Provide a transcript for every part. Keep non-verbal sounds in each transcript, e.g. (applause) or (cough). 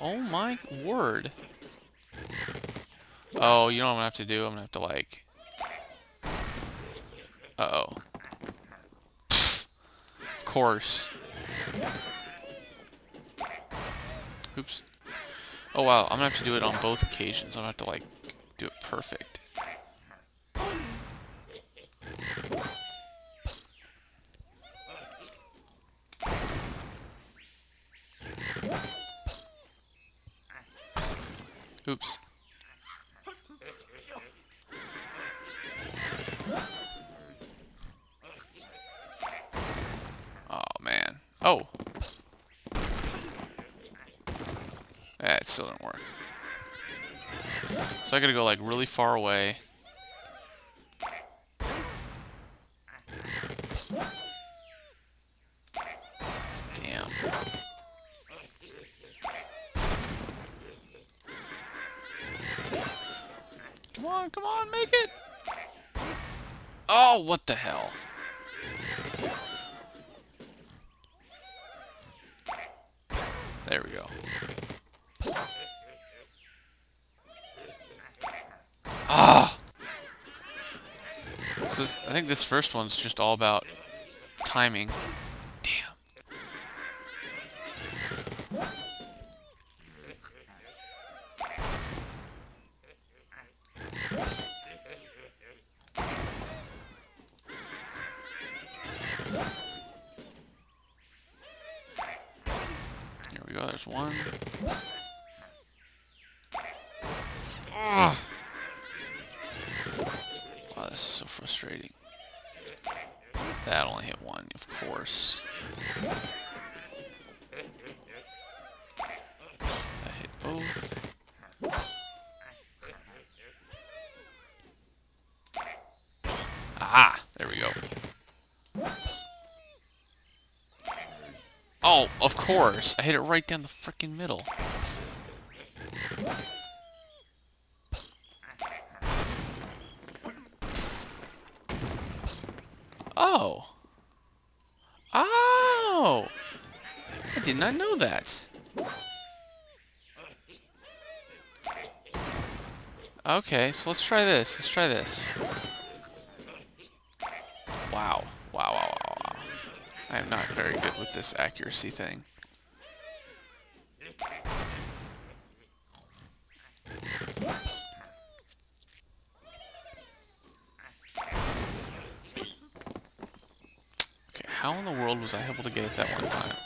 Oh my word. Oh, you know what I'm gonna have to do? I'm gonna have to like... Uh-oh. Of course. Oops. Oh wow, I'm gonna have to do it on both occasions. I'm gonna have to like do it perfect. Oops. Oh man. Oh, Yeah, it still didn't work. So I gotta go like really far away. Damn. Come on, come on, make it! Oh, what the hell? There we go. Ah! So this, I think this first one's just all about timing. Damn. Here we go, there's one. Ugh. Wow, this is so frustrating. That only hit one, of course. That hit. Ah, there we go. Oh, of course. I hit it right down the freaking middle. Oh. Oh! I did not know that. Okay, so let's try this. Let's try this. Wow. Wow, wow, wow, wow. I am not very good with this accuracy thing. Okay, how in the world was I able to get it that one time?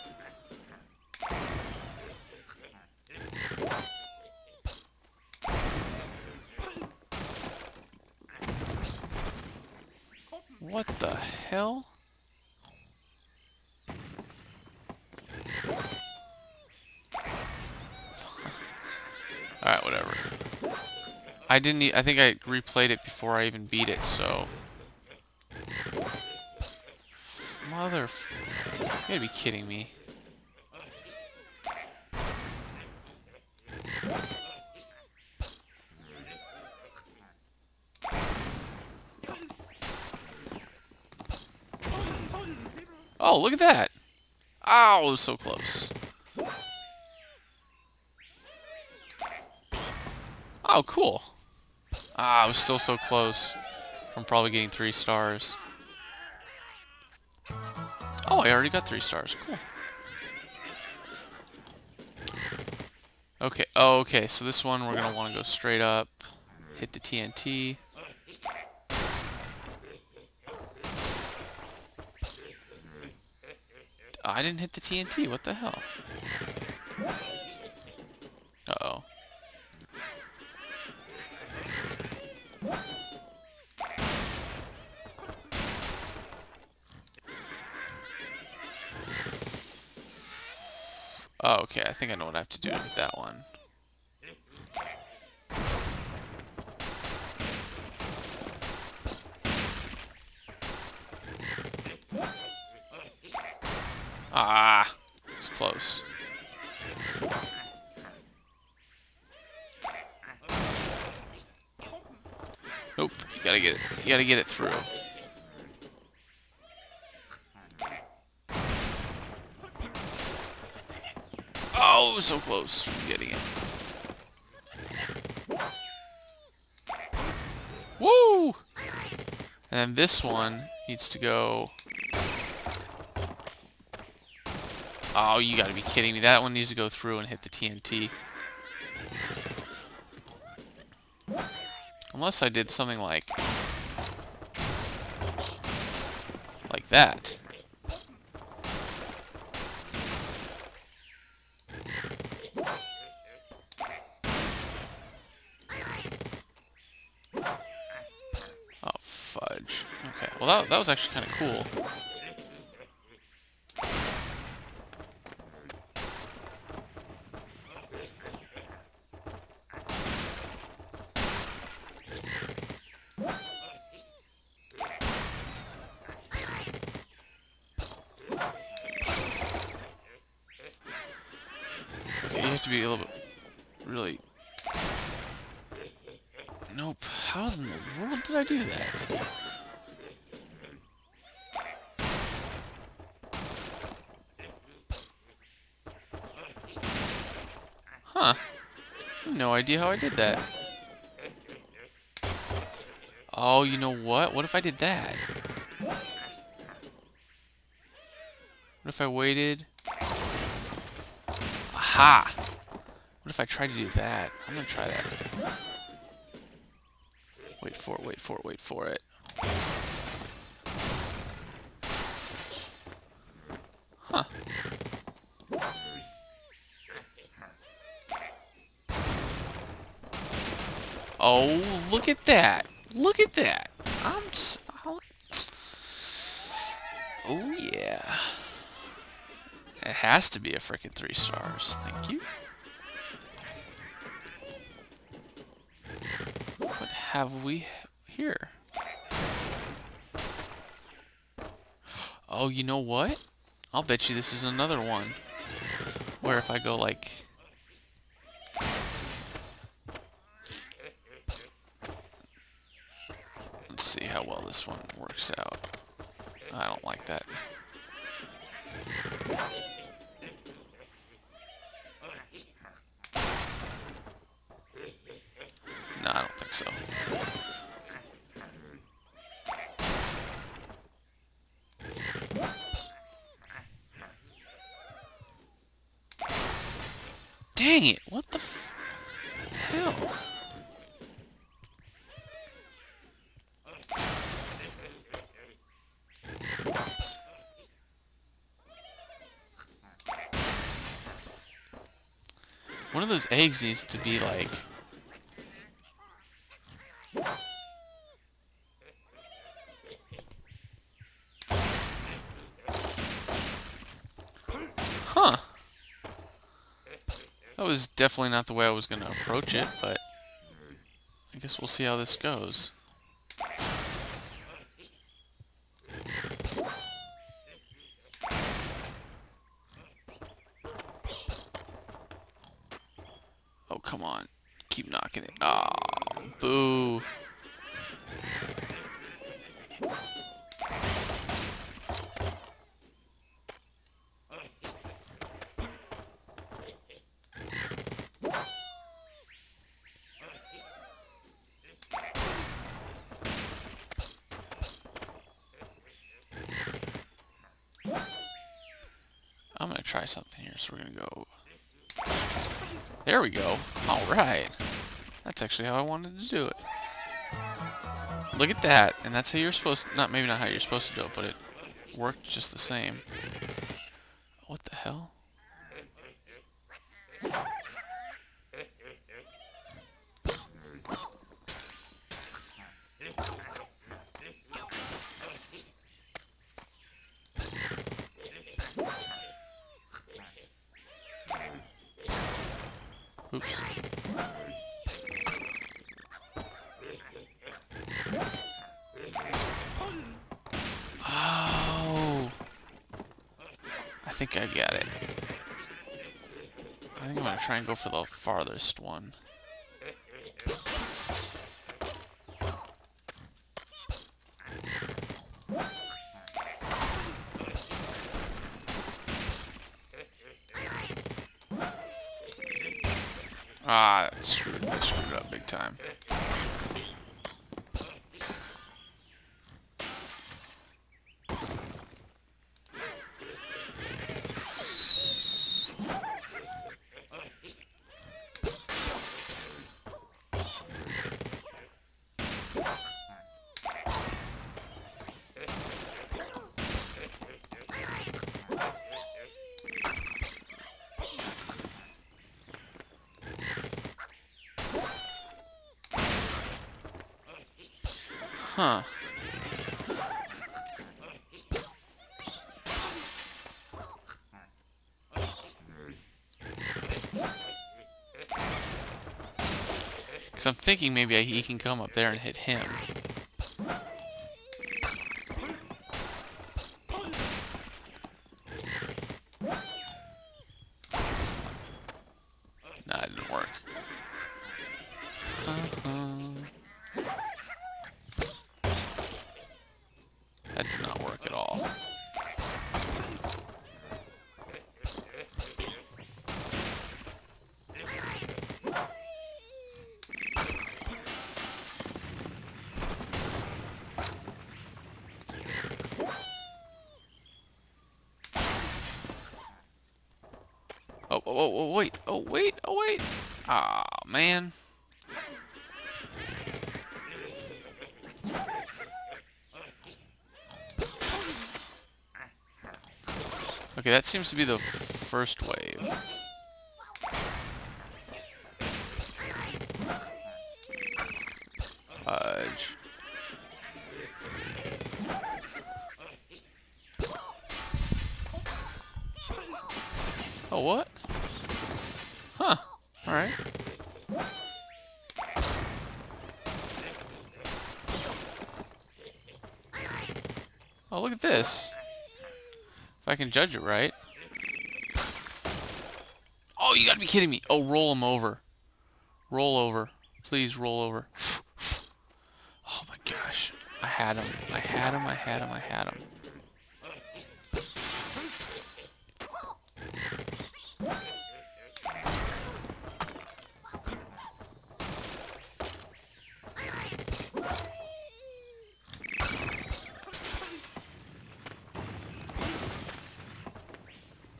What the hell? Alright, whatever. I didn't I think I replayed it before I even beat it, so... Mother... You gotta be kidding me. Oh, look at that! Oh, it was so close. Oh, cool. Ah, I was still so close from probably getting three stars. Oh, I already got three stars. Cool. Okay. Oh, okay. So this one we're gonna want to go straight up, hit the TNT. I didn't hit the TNT. What the hell? Uh oh. Oh, okay. I think I know what I have to do with that one. Ah, it's close. Nope, you gotta get it. You gotta get it through. Oh, was so close from getting it. Woo! And this one needs to go... Oh, you gotta be kidding me. That one needs to go through and hit the TNT. Unless I did something like... Like that. Oh, fudge. Okay, well that, that was actually kind of cool. You have to be a little bit... Really... Nope. How in the world did I do that? Huh. No idea how I did that. Oh, you know what? What if I did that? What if I waited? Aha! What if I tried to do that? I'm gonna try that. Wait for it, wait for it, wait for it. Oh, look at that. Look at that. I'm so... Oh, yeah. It has to be a freaking three stars. Thank you. What have we here? Oh, you know what? I'll bet you this is another one. Where if I go like... see how well this one works out. I don't like that. No, I don't think so. Dang it! What the, the hell? One of those eggs needs to be like... Huh. That was definitely not the way I was going to approach it, but... I guess we'll see how this goes. Oh, come on. Keep knocking it. Oh, boo. I'm gonna try something here, so we're gonna go there we go. Alright. That's actually how I wanted to do it. Look at that. And that's how you're supposed to... Not, maybe not how you're supposed to do it, but it worked just the same. What the hell? Oops. Oh. I think I get it. I think I'm gonna try and go for the farthest one. Ah, screwed, screwed up big time. Huh. Because I'm thinking maybe I, he can come up there and hit him. Nah, it didn't work. Uh-huh. That did not work at all. Oh, oh, oh, oh, wait, oh, wait, oh, wait. Ah, man. Okay, that seems to be the first wave. Alright. Oh, look at this. If I can judge it right. Oh, you gotta be kidding me. Oh, roll him over. Roll over. Please roll over. (sighs) Oh my gosh. I had him. I had him. I had him. I had him.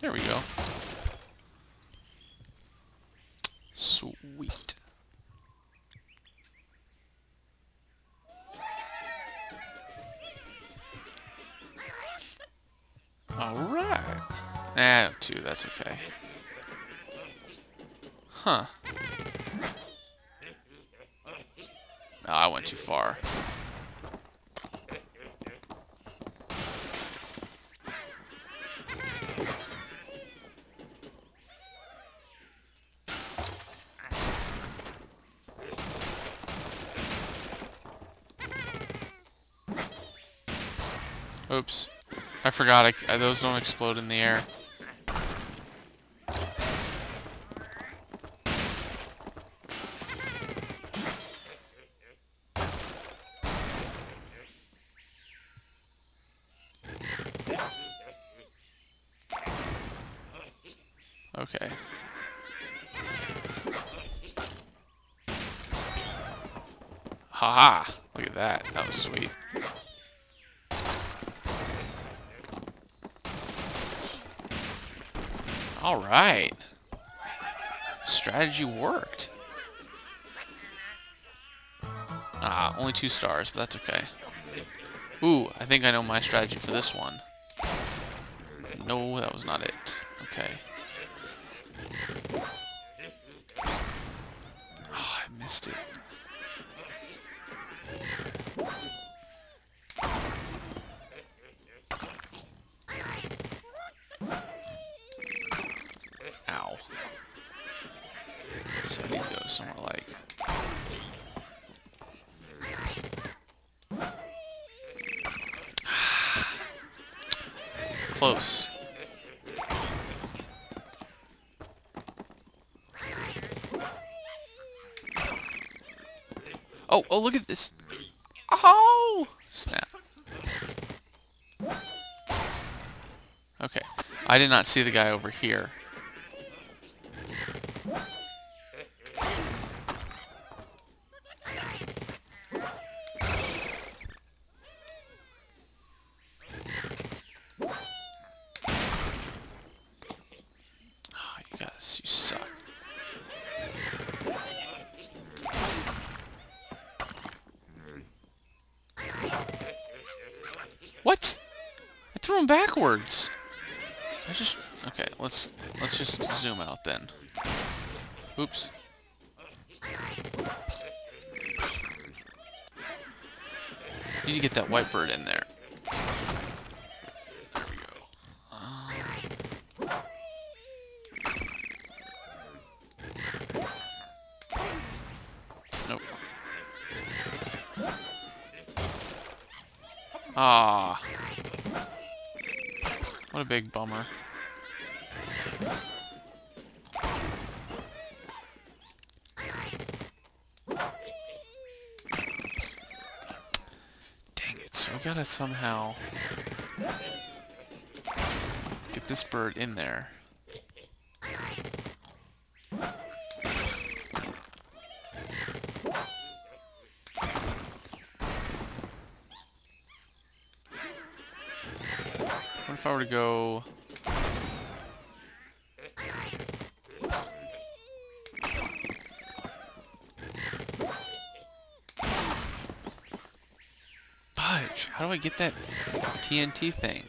There we go. Sweet. Alright. Ah, two, that's okay. Huh. Oh, I went too far. Oops. I forgot, I, those don't explode in the air. Okay. Haha! Look at that. That was sweet. Alright. Strategy worked. Ah, only two stars, but that's okay. Ooh, I think I know my strategy for this one. No, that was not it. Okay. Oh, I missed it. Ow. Need to go somewhere like... Close. Oh, oh, look at this. Oh! Snap. Okay. I did not see the guy over here. Backwards? I just okay. Let's let's just zoom out then. Oops. Need to get that white bird in there. There we go. Um, nope. Ah. What a big bummer. Dang it, so we gotta somehow get this bird in there. I were to go... Fudge! How do I get that TNT thing?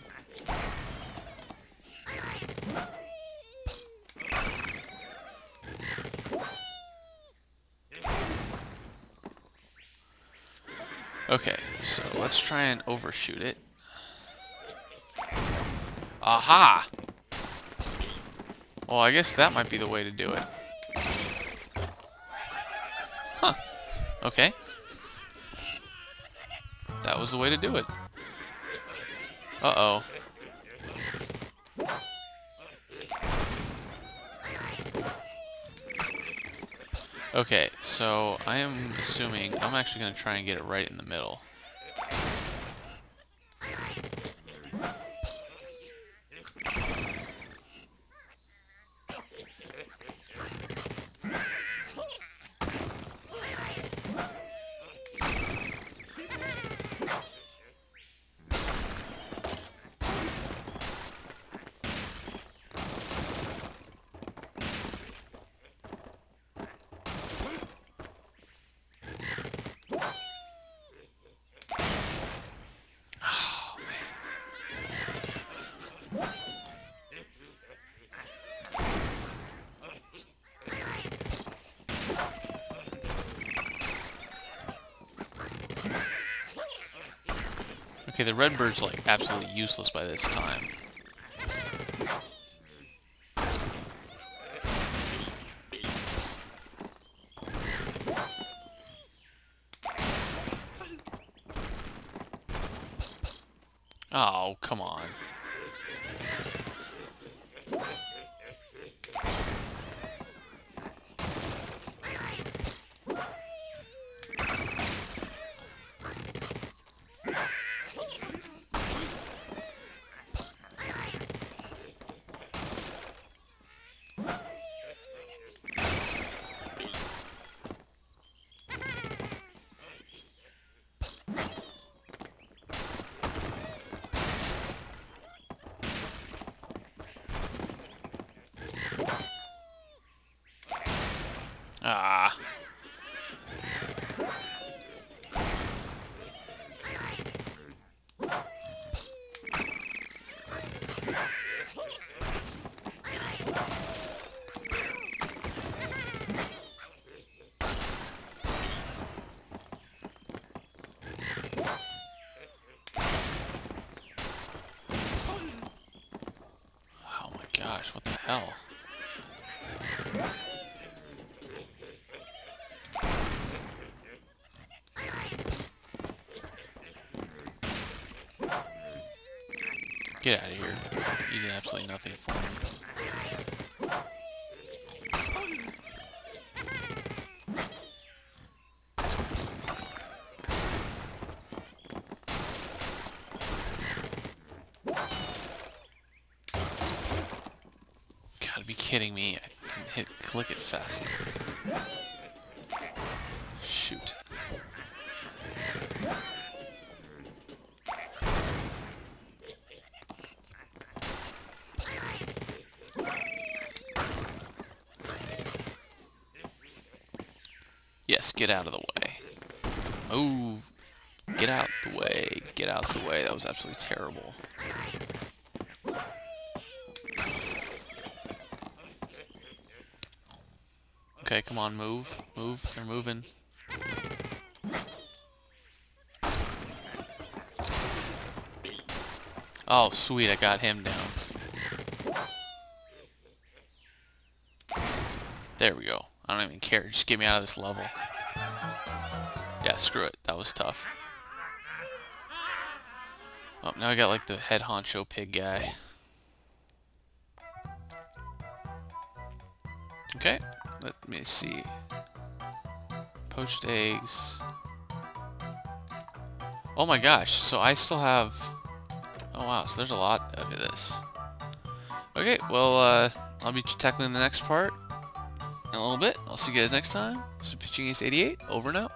Okay, so let's try and overshoot it. Aha! Well, I guess that might be the way to do it. Huh. Okay. That was the way to do it. Uh-oh. Okay, so I am assuming I'm actually going to try and get it right in the middle. Okay, the red bird's like absolutely useless by this time. Oh, come on. Ah. Gosh, what the hell? Get out of here. You did absolutely nothing for me. Gotta be kidding me. I hit click it faster. Shoot. Get out of the way. Move. Get out the way. Get out the way. That was absolutely terrible. Okay, come on, move. Move. They're moving. Oh, sweet, I got him down. There we go. I don't even care. Just get me out of this level. Yeah, screw it. That was tough. Oh, now I got like the head honcho pig guy. Okay, let me see. Poached eggs. Oh my gosh, so I still have... Oh wow, so there's a lot of this. Okay, well, uh, I'll be tackling the next part in a little bit. I'll see you guys next time. This is Pitching Ace 88, over and out.